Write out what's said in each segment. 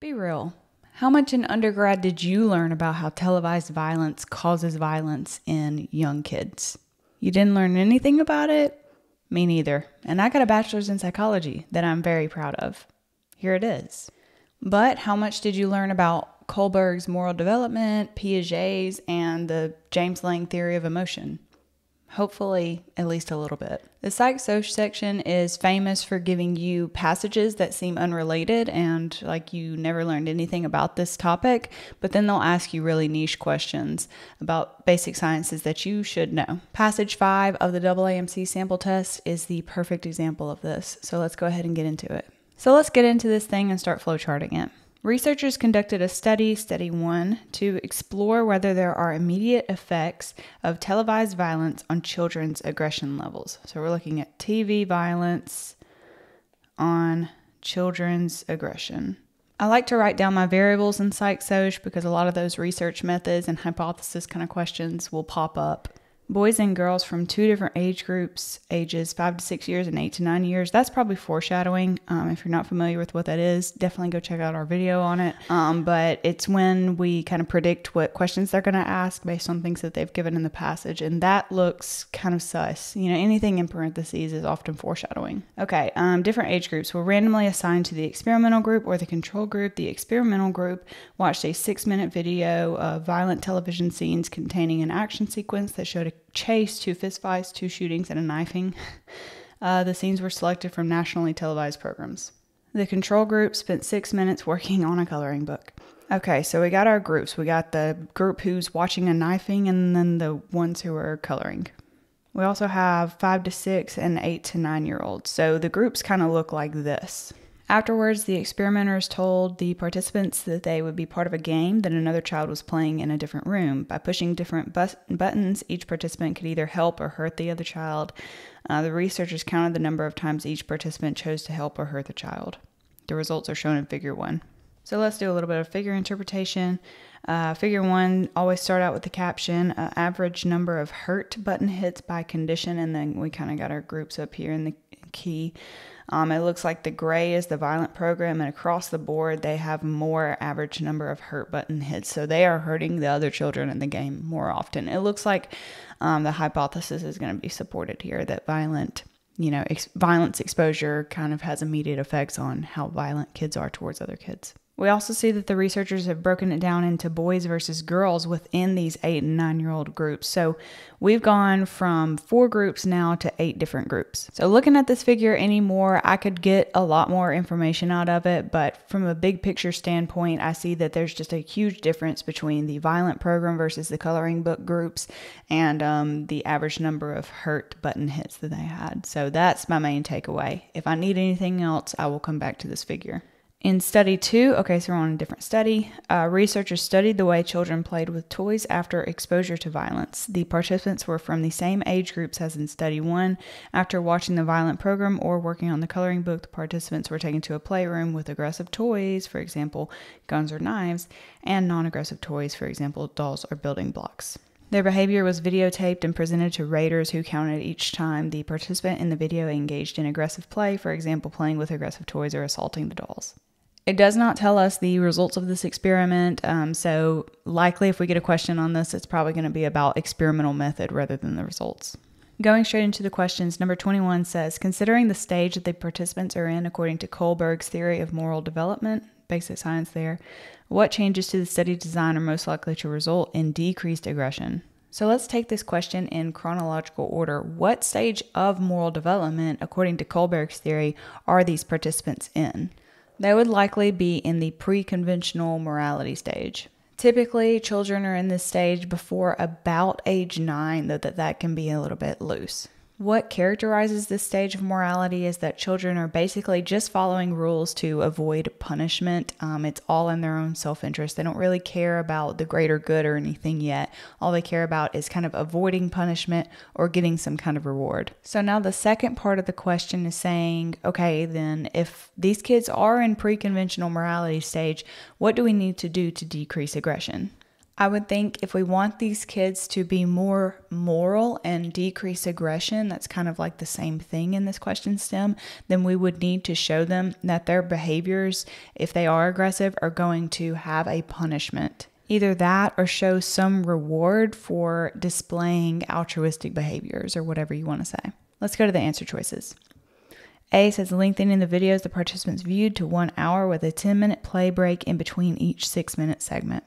Be real. How much in undergrad did you learn about how televised violence causes violence in young kids? You didn't learn anything about it? Me neither. And I got a bachelor's in psychology that I'm very proud of. Here it is. But how much did you learn about Kohlberg's moral development, Piaget's, and the James Lange theory of emotion? Hopefully, at least a little bit. The Psych Soc section is famous for giving you passages that seem unrelated and like you never learned anything about this topic, but then they'll ask you really niche questions about basic sciences that you should know. Passage 5 of the AAMC sample test is the perfect example of this, so let's go ahead and get into it. So let's get into this thing and start flowcharting it. Researchers conducted a study, Study 1, to explore whether there are immediate effects of televised violence on children's aggression levels. So we're looking at TV violence on children's aggression. I like to write down my variables in PsychSoc because a lot of those research methods and hypothesis kind of questions will pop up boys and girls from two different age groups, ages five to six years and eight to nine years. That's probably foreshadowing. Um, if you're not familiar with what that is, definitely go check out our video on it. Um, but it's when we kind of predict what questions they're going to ask based on things that they've given in the passage. And that looks kind of sus. You know, anything in parentheses is often foreshadowing. Okay, um, different age groups were randomly assigned to the experimental group or the control group. The experimental group watched a six minute video of violent television scenes containing an action sequence that showed a chase, two fistfights, two shootings, and a knifing. Uh, the scenes were selected from nationally televised programs. The control group spent six minutes working on a coloring book. Okay, so we got our groups. We got the group who's watching a knifing, and then the ones who are coloring. We also have five to six and eight to nine year olds. So the groups kind of look like this. Afterwards, the experimenters told the participants that they would be part of a game that another child was playing in a different room. By pushing different buttons, each participant could either help or hurt the other child. Uh, the researchers counted the number of times each participant chose to help or hurt the child. The results are shown in Figure 1. So let's do a little bit of figure interpretation. Uh, figure 1 always start out with the caption uh, average number of hurt button hits by condition, and then we kind of got our groups up here in the key. Um, it looks like the gray is the violent program, and across the board, they have more average number of hurt button hits. So they are hurting the other children in the game more often. It looks like um, the hypothesis is going to be supported here that violent, you know, ex- violence exposure kind of has immediate effects on how violent kids are towards other kids. We also see that the researchers have broken it down into boys versus girls within these eight and nine year old groups. So we've gone from four groups now to eight different groups. So looking at this figure anymore, I could get a lot more information out of it, but from a big picture standpoint, I see that there's just a huge difference between the violent program versus the coloring book groups and um, the average number of hurt button hits that they had. So that's my main takeaway. If I need anything else, I will come back to this figure. In study two, okay, so we're on a different study. Uh, researchers studied the way children played with toys after exposure to violence. The participants were from the same age groups as in study one. After watching the violent program or working on the coloring book, the participants were taken to a playroom with aggressive toys, for example, guns or knives, and non aggressive toys, for example, dolls or building blocks. Their behavior was videotaped and presented to raters who counted each time the participant in the video engaged in aggressive play, for example, playing with aggressive toys or assaulting the dolls. It does not tell us the results of this experiment, um, so likely if we get a question on this, it's probably going to be about experimental method rather than the results. Going straight into the questions, number 21 says Considering the stage that the participants are in according to Kohlberg's theory of moral development, basic science there, what changes to the study design are most likely to result in decreased aggression? So let's take this question in chronological order. What stage of moral development, according to Kohlberg's theory, are these participants in? They would likely be in the pre conventional morality stage. Typically, children are in this stage before about age nine, though that, that can be a little bit loose. What characterizes this stage of morality is that children are basically just following rules to avoid punishment. Um, it's all in their own self interest. They don't really care about the greater good or anything yet. All they care about is kind of avoiding punishment or getting some kind of reward. So now the second part of the question is saying, okay, then if these kids are in pre conventional morality stage, what do we need to do to decrease aggression? I would think if we want these kids to be more moral and decrease aggression, that's kind of like the same thing in this question stem, then we would need to show them that their behaviors, if they are aggressive, are going to have a punishment. Either that or show some reward for displaying altruistic behaviors or whatever you want to say. Let's go to the answer choices. A says lengthening the videos the participants viewed to one hour with a 10 minute play break in between each six minute segment.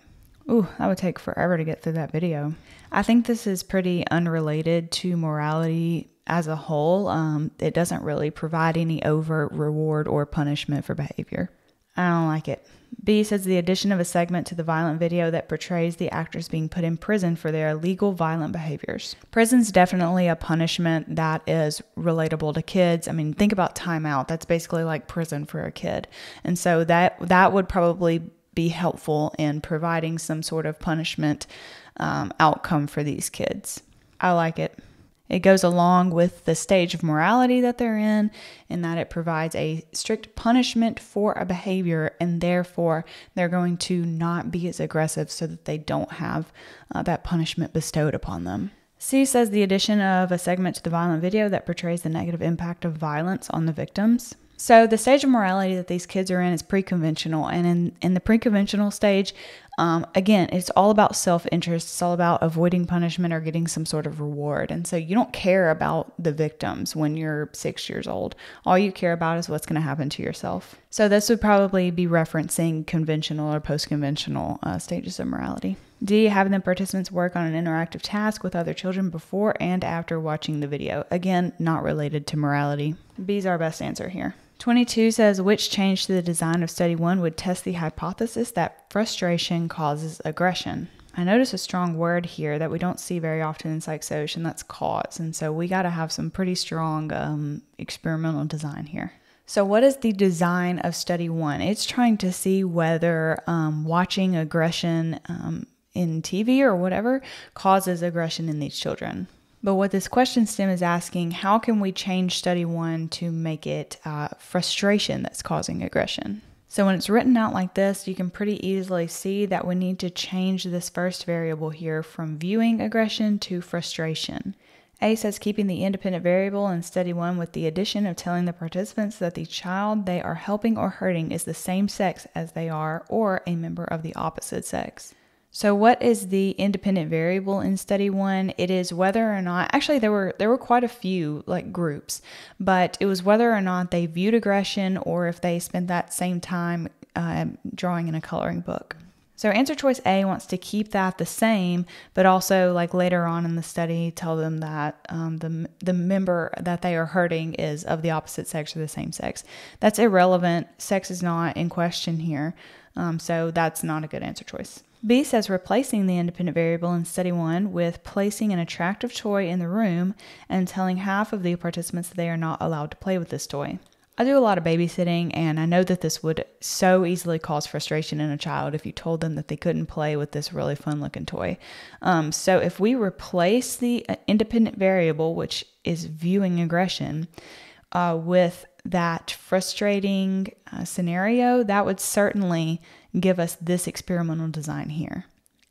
Ooh, that would take forever to get through that video. I think this is pretty unrelated to morality as a whole. Um, it doesn't really provide any overt reward or punishment for behavior. I don't like it. B says the addition of a segment to the violent video that portrays the actors being put in prison for their illegal violent behaviors. Prison's definitely a punishment that is relatable to kids. I mean, think about timeout. That's basically like prison for a kid. And so that that would probably be helpful in providing some sort of punishment um, outcome for these kids. I like it. It goes along with the stage of morality that they're in, in that it provides a strict punishment for a behavior, and therefore they're going to not be as aggressive so that they don't have uh, that punishment bestowed upon them. C says the addition of a segment to the violent video that portrays the negative impact of violence on the victims. So the stage of morality that these kids are in is pre-conventional, and in in the pre-conventional stage, um, again, it's all about self-interest. It's all about avoiding punishment or getting some sort of reward. And so you don't care about the victims when you're six years old. All you care about is what's going to happen to yourself. So this would probably be referencing conventional or post-conventional uh, stages of morality. D, having the participants work on an interactive task with other children before and after watching the video. Again, not related to morality. B is our best answer here. 22 says which change to the design of study 1 would test the hypothesis that frustration causes aggression. I notice a strong word here that we don't see very often in psychosocial, and that's cause. And so we got to have some pretty strong um, experimental design here. So, what is the design of study one? It's trying to see whether um, watching aggression um, in TV or whatever causes aggression in these children. But what this question stem is asking, how can we change study one to make it uh, frustration that's causing aggression? So when it's written out like this, you can pretty easily see that we need to change this first variable here from viewing aggression to frustration. A says keeping the independent variable in study one with the addition of telling the participants that the child they are helping or hurting is the same sex as they are or a member of the opposite sex. So what is the independent variable in study 1? It is whether or not actually there were there were quite a few like groups, but it was whether or not they viewed aggression or if they spent that same time uh, drawing in a coloring book. So answer choice A wants to keep that the same, but also like later on in the study tell them that um, the the member that they are hurting is of the opposite sex or the same sex. That's irrelevant. Sex is not in question here, um, so that's not a good answer choice. B says replacing the independent variable in study one with placing an attractive toy in the room and telling half of the participants that they are not allowed to play with this toy. I do a lot of babysitting, and I know that this would so easily cause frustration in a child if you told them that they couldn't play with this really fun looking toy. Um, so, if we replace the uh, independent variable, which is viewing aggression, uh, with that frustrating uh, scenario, that would certainly give us this experimental design here.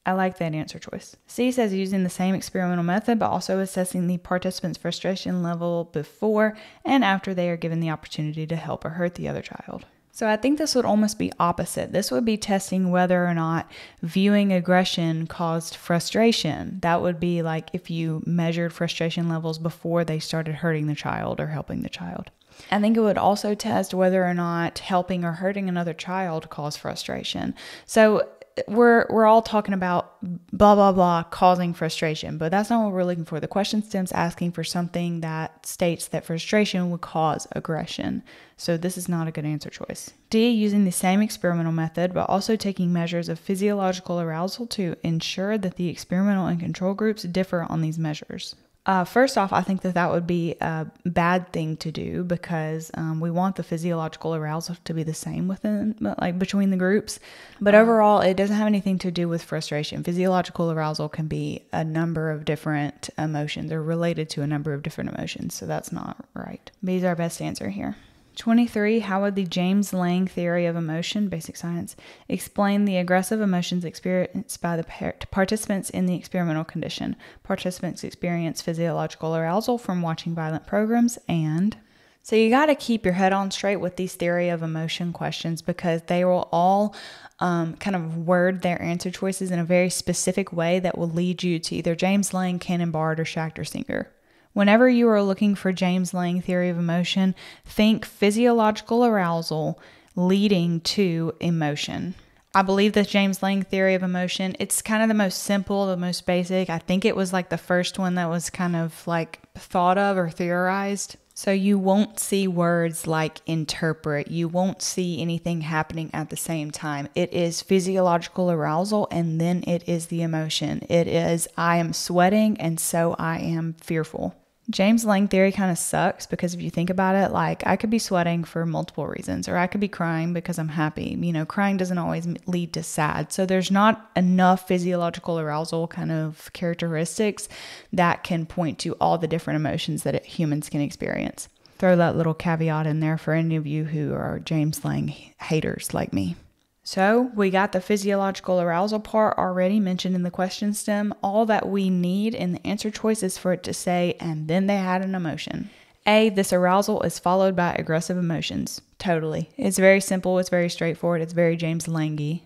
I like that answer choice. C says using the same experimental method, but also assessing the participant's frustration level before and after they are given the opportunity to help or hurt the other child. So I think this would almost be opposite. This would be testing whether or not viewing aggression caused frustration. That would be like if you measured frustration levels before they started hurting the child or helping the child. I think it would also test whether or not helping or hurting another child cause frustration. So we're we're all talking about blah blah blah causing frustration, but that's not what we're looking for. The question stems asking for something that states that frustration would cause aggression. So this is not a good answer choice. D using the same experimental method but also taking measures of physiological arousal to ensure that the experimental and control groups differ on these measures. Uh, first off, I think that that would be a bad thing to do because um, we want the physiological arousal to be the same within, like between the groups. But overall, it doesn't have anything to do with frustration. Physiological arousal can be a number of different emotions or related to a number of different emotions. So that's not right. B is our best answer here. 23. How would the James Lange theory of emotion, basic science, explain the aggressive emotions experienced by the participants in the experimental condition? Participants experience physiological arousal from watching violent programs and. So you got to keep your head on straight with these theory of emotion questions because they will all um, kind of word their answer choices in a very specific way that will lead you to either James Lange, Cannon-Bard, or Schachter Singer. Whenever you are looking for James Lange theory of emotion, think physiological arousal leading to emotion. I believe the James Lange theory of emotion, it's kind of the most simple, the most basic. I think it was like the first one that was kind of like thought of or theorized. So you won't see words like interpret. You won't see anything happening at the same time. It is physiological arousal and then it is the emotion. It is I am sweating and so I am fearful. James Lange theory kind of sucks because if you think about it, like I could be sweating for multiple reasons, or I could be crying because I'm happy. You know, crying doesn't always lead to sad. So there's not enough physiological arousal kind of characteristics that can point to all the different emotions that humans can experience. Throw that little caveat in there for any of you who are James Lange haters like me. So we got the physiological arousal part already mentioned in the question stem. All that we need in the answer choice is for it to say, and then they had an emotion. A, this arousal is followed by aggressive emotions. Totally. It's very simple, it's very straightforward, it's very James Lange.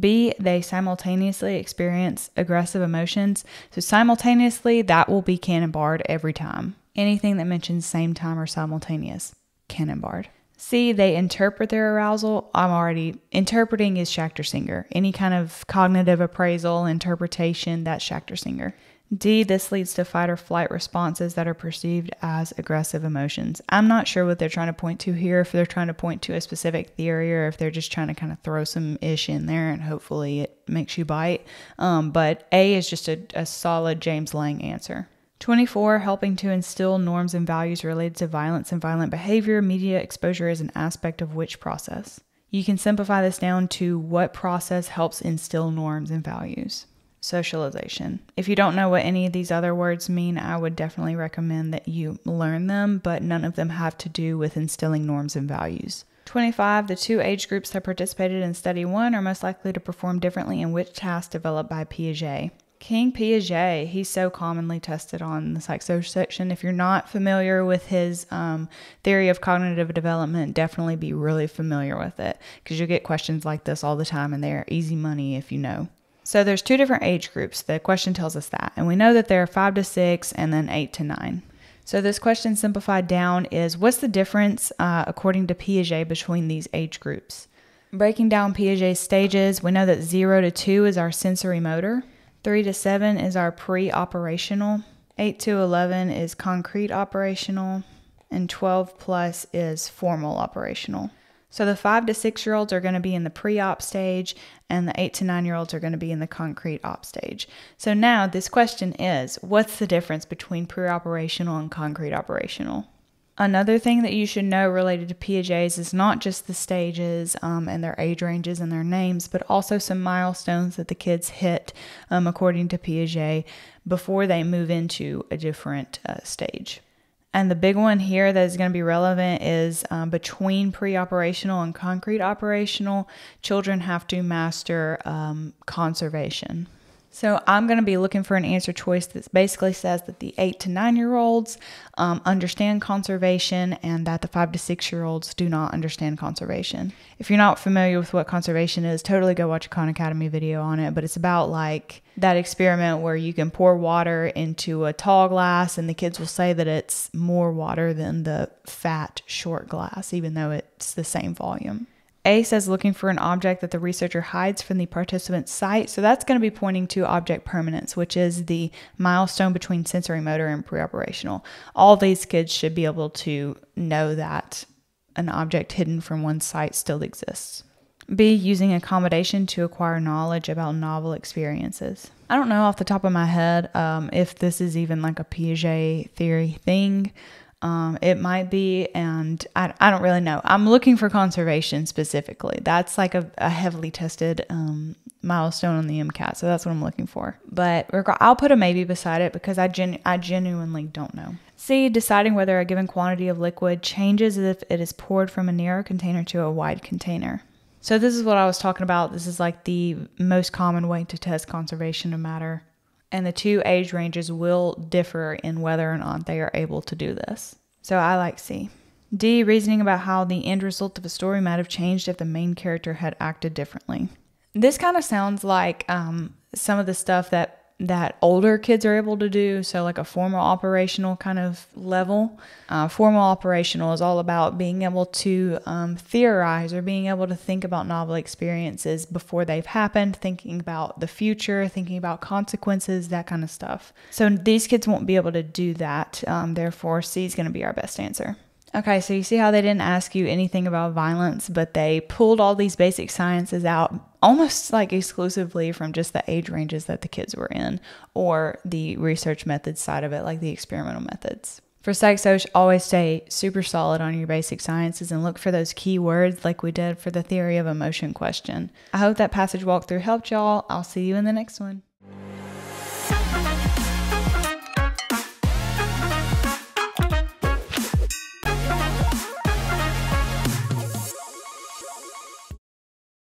B, they simultaneously experience aggressive emotions. So, simultaneously, that will be Cannon-Bard every time. Anything that mentions same time or simultaneous, Cannon-Bard. C, they interpret their arousal. I'm already interpreting is Schachter Singer. Any kind of cognitive appraisal, interpretation, that's Schachter Singer. D, this leads to fight or flight responses that are perceived as aggressive emotions. I'm not sure what they're trying to point to here, if they're trying to point to a specific theory or if they're just trying to kind of throw some ish in there and hopefully it makes you bite. Um, but A is just a, a solid James Lange answer. 24. Helping to instill norms and values related to violence and violent behavior. Media exposure is an aspect of which process? You can simplify this down to what process helps instill norms and values. Socialization. If you don't know what any of these other words mean, I would definitely recommend that you learn them, but none of them have to do with instilling norms and values. 25. The two age groups that participated in study one are most likely to perform differently in which task developed by Piaget. King Piaget, he's so commonly tested on the psych section. If you're not familiar with his um, theory of cognitive development, definitely be really familiar with it because you'll get questions like this all the time and they're easy money if you know. So there's two different age groups. The question tells us that. And we know that there are 5 to 6 and then 8 to 9. So this question simplified down is what's the difference uh, according to Piaget between these age groups? Breaking down Piaget's stages, we know that 0 to 2 is our sensorimotor. 3 to 7 is our pre operational. 8 to 11 is concrete operational. And 12 plus is formal operational. So the 5 to 6 year olds are going to be in the pre op stage, and the 8 to 9 year olds are going to be in the concrete op stage. So now this question is what's the difference between pre operational and concrete operational? Another thing that you should know related to Piaget's is not just the stages um, and their age ranges and their names, but also some milestones that the kids hit um, according to Piaget before they move into a different uh, stage. And the big one here that is going to be relevant is um, between pre operational and concrete operational, children have to master um, conservation. So I'm going to be looking for an answer choice that basically says that the eight to nine year olds um, understand conservation and that the five to six year olds do not understand conservation. If you're not familiar with what conservation is, totally go watch a Khan Academy video on it. But it's about like that experiment where you can pour water into a tall glass and the kids will say that it's more water than the fat short glass, even though it's the same volume. A says looking for an object that the researcher hides from the participant's sight. So that's going to be pointing to object permanence, which is the milestone between sensorimotor and preoperational. All these kids should be able to know that an object hidden from one's sight still exists. B, using accommodation to acquire knowledge about novel experiences. I don't know off the top of my head um, if this is even like a Piaget theory thing. Um, it might be, and I, I don't really know. I'm looking for conservation specifically. That's like a, a heavily tested um, milestone on the MCAT, so that's what I'm looking for. But I'll put a maybe beside it because I genu- I genuinely don't know. C. Deciding whether a given quantity of liquid changes if it is poured from a narrow container to a wide container. So this is what I was talking about. This is like the most common way to test conservation of matter. And the two age ranges will differ in whether or not they are able to do this. So I like C. D. Reasoning about how the end result of a story might have changed if the main character had acted differently. This kind of sounds like um, some of the stuff that that older kids are able to do. So, like a formal operational kind of level. Uh, formal operational is all about being able to um, theorize or being able to think about novel experiences before they've happened, thinking about the future, thinking about consequences, that kind of stuff. So, these kids won't be able to do that. Um, therefore, C is going to be our best answer. Okay, so you see how they didn't ask you anything about violence, but they pulled all these basic sciences out almost like exclusively from just the age ranges that the kids were in or the research methods side of it, like the experimental methods. For Psych always stay super solid on your basic sciences and look for those key words like we did for the theory of emotion question. I hope that passage walkthrough helped y'all. I'll see you in the next one.